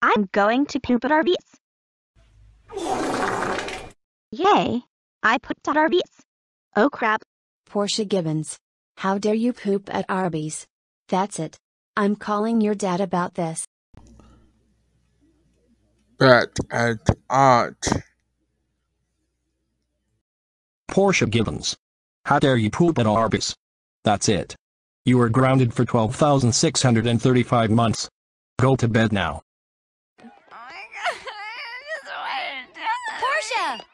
I'm going to poop at Arby's. Yay! I pooped at Arby's. Oh crap. Portia Gibbons. How dare you poop at Arby's? That's it. I'm calling your dad about this. But at art. Portia Gibbons. How dare you poop at Arby's? That's it. You are grounded for 12,635 months. Go to bed now. Oh my god, I just wanted to Portia!